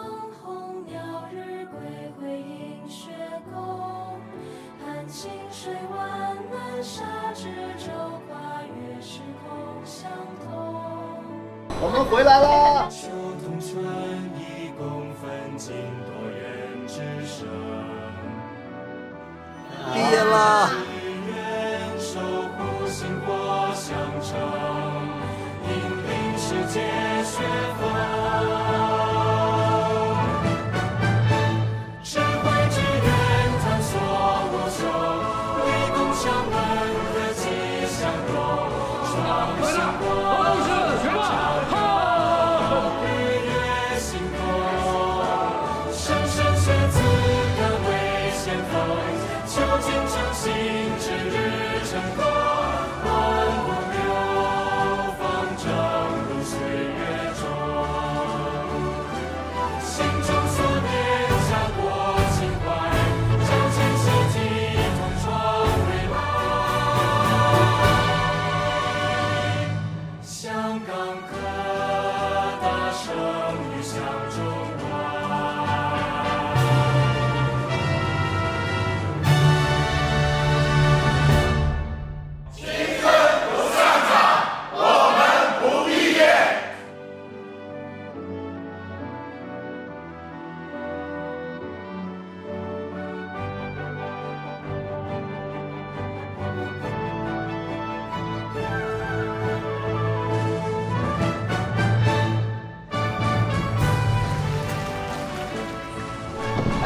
朝阳生，候鸟日归回映雪宫。看清水湾南沙之舟，跨越时空相通。我们回来啦！秋冬春，一共分金多远之声。毕业啦！守护薪火相承，引领世界学风。创新光，照耀日月星空。莘莘学子敢为先锋，求见诚信，指日成功。万古流芳正入岁月中。心中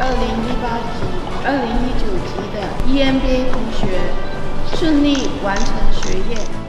二零一八级、二零一九级的 EMBA 同学顺利完成学业。